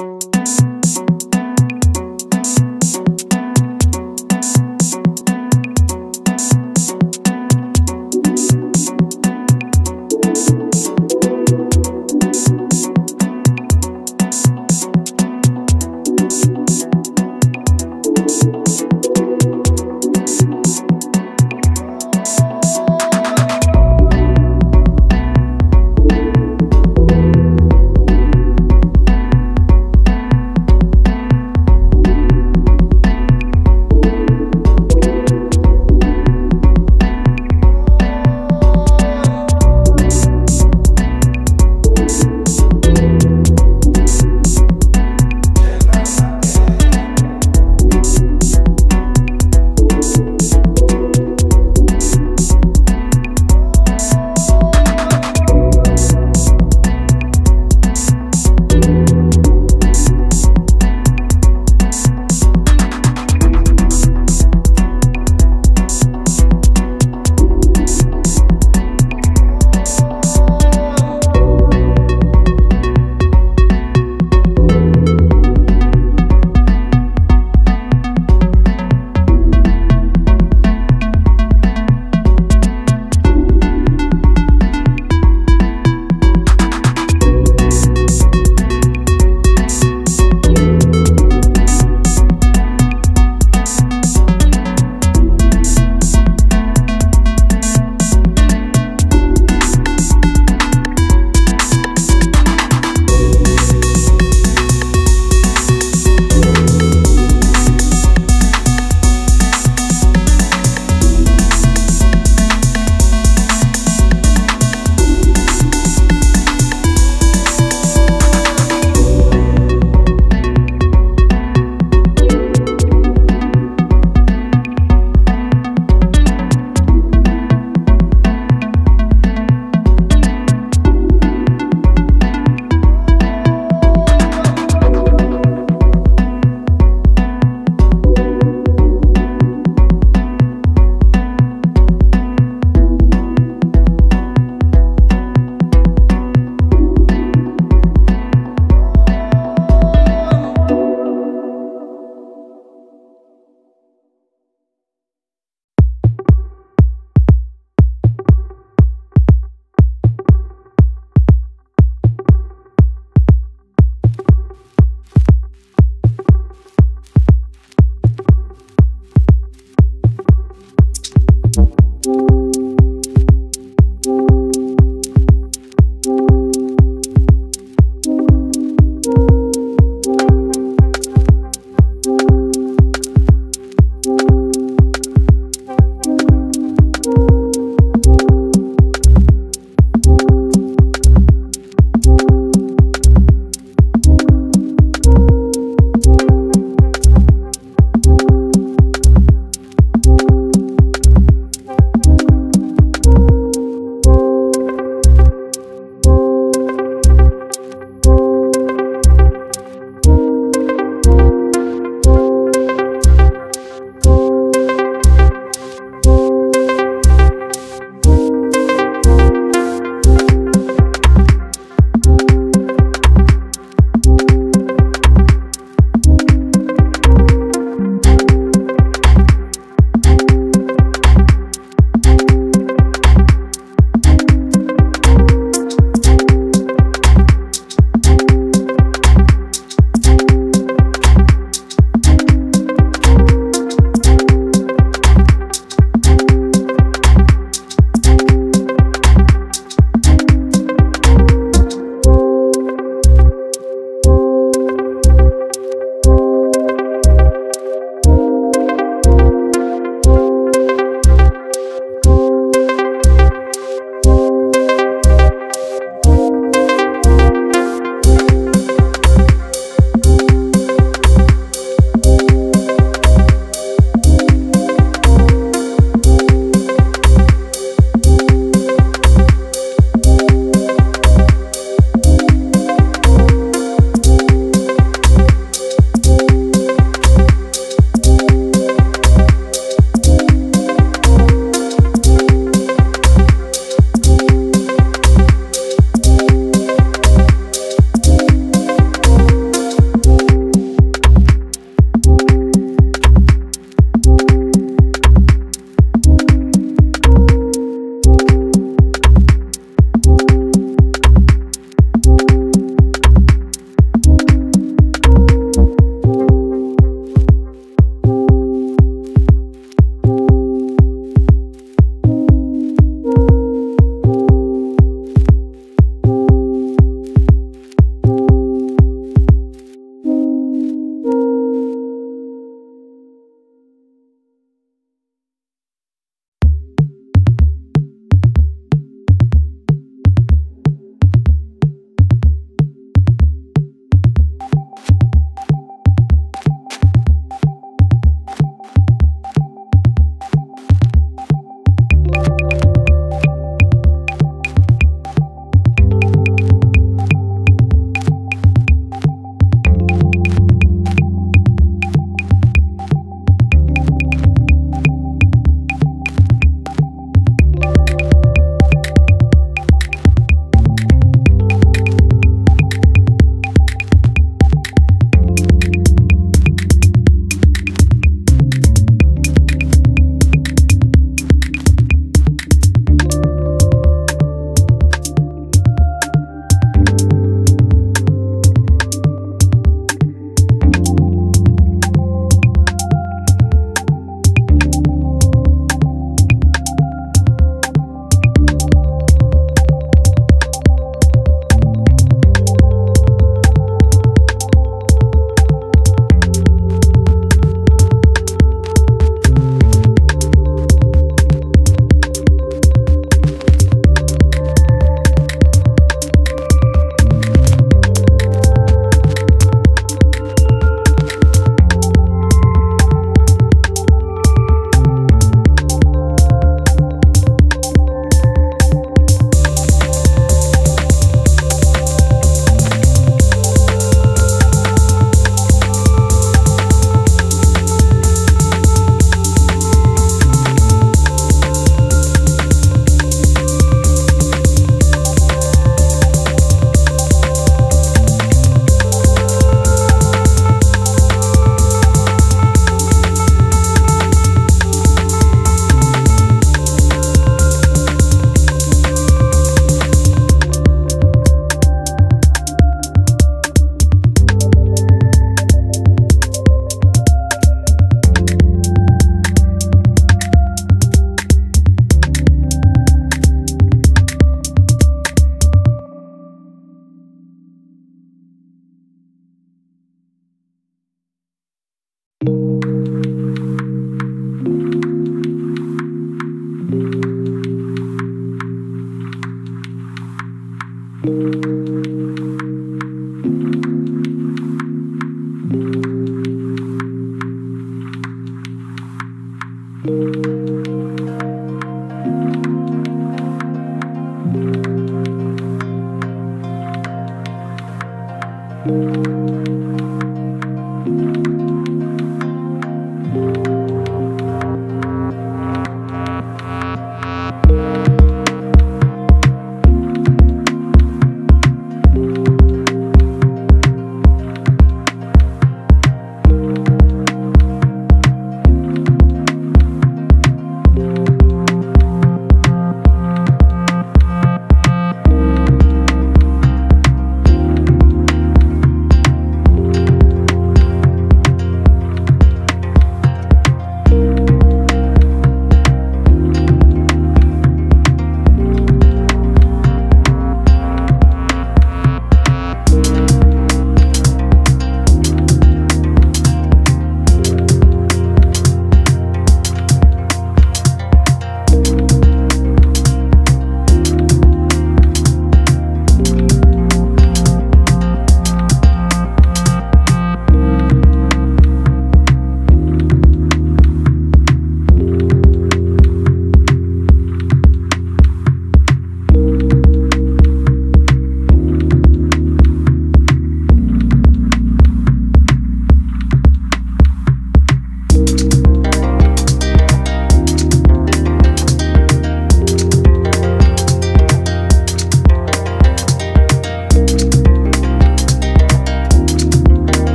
Música